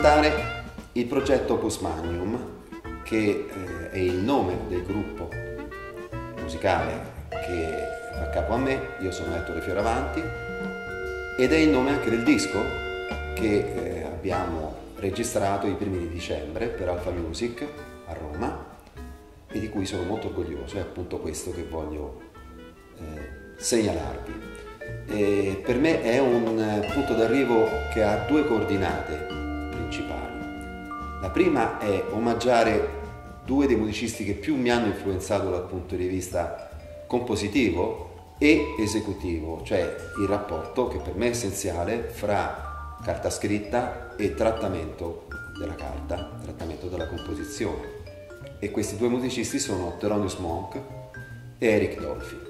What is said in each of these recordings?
presentare il progetto Opus Magnum, che eh, è il nome del gruppo musicale che fa capo a me, io sono Ettore Fioravanti, ed è il nome anche del disco che eh, abbiamo registrato i primi di dicembre per Alfa Music a Roma e di cui sono molto orgoglioso, è appunto questo che voglio eh, segnalarvi. E per me è un punto d'arrivo che ha due coordinate principali. La prima è omaggiare due dei musicisti che più mi hanno influenzato dal punto di vista compositivo e esecutivo, cioè il rapporto che per me è essenziale fra carta scritta e trattamento della carta, trattamento della composizione. E questi due musicisti sono Thelonious Monk e Eric Dolphy.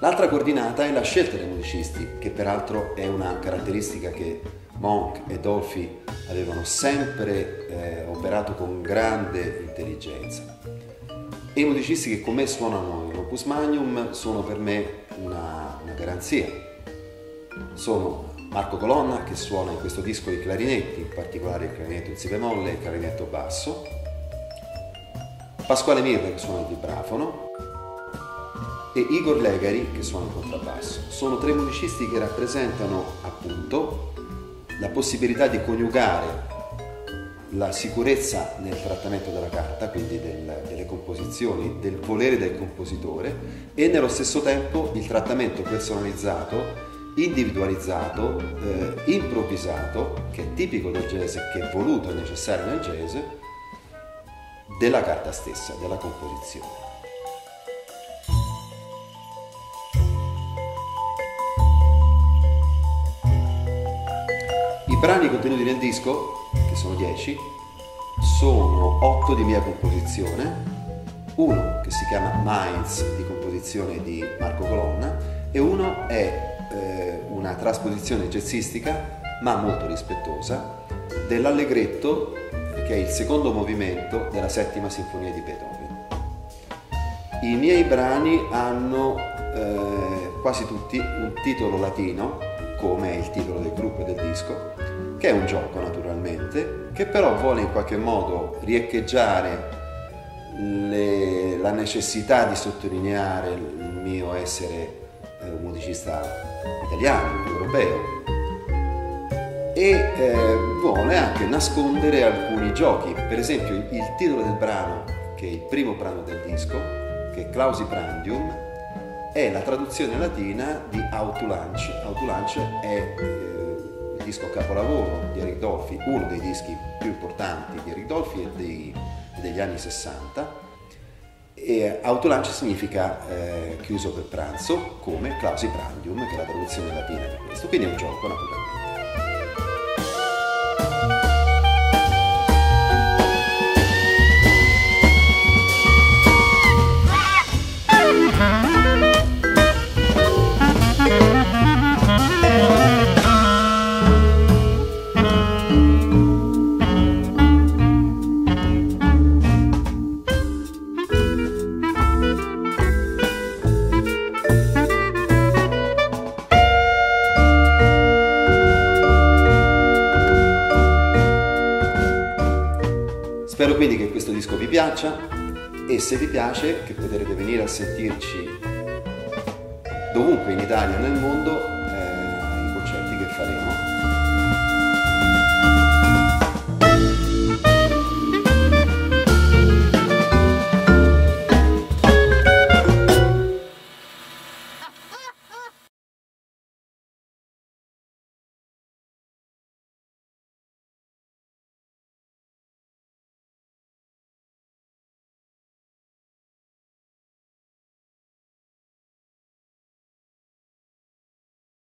L'altra coordinata è la scelta dei musicisti, che peraltro è una caratteristica che Monk e Dolphy avevano sempre eh, operato con grande intelligenza. E i musicisti che con me suonano in Opus Magnum sono per me una, una garanzia. Sono Marco Colonna che suona in questo disco i clarinetti, in particolare il clarinetto in si bemolle e il clarinetto basso, Pasquale Mirra che suona il vibrafono e Igor Legari che suona il contrabbasso. Sono tre musicisti che rappresentano appunto la possibilità di coniugare la sicurezza nel trattamento della carta, quindi del, delle composizioni, del volere del compositore e nello stesso tempo il trattamento personalizzato, individualizzato, eh, improvvisato, che è tipico del jazz che è voluto e necessario nel jazz, della carta stessa, della composizione. Brani contenuti nel disco che sono 10, sono 8 di mia composizione, uno che si chiama Minds di composizione di Marco Colonna e uno è eh, una trasposizione jazzistica ma molto rispettosa dell'Allegretto che è il secondo movimento della settima sinfonia di Beethoven. I miei brani hanno eh, quasi tutti un titolo latino, come il titolo del gruppo e del disco, che è un gioco naturalmente, che però vuole in qualche modo riecheggiare le, la necessità di sottolineare il mio essere eh, un musicista italiano, europeo e eh, vuole anche nascondere alcuni giochi, per esempio il, titolo del brano, che è il primo brano del disco, che è Clausi Prandium, è la traduzione latina di Autulunch. Autulunch è eh, disco capolavoro di Eric Dolphy, uno dei dischi più importanti di Eric Dolphy e dei, degli anni 60. E autolunch significa eh, chiuso per pranzo, come Clausi Prandium, che è la traduzione latina di questo. Quindi è un gioco naturalmente. Spero quindi che questo disco vi piaccia e se vi piace che potrete venire a sentirci dovunque in Italia e nel mondo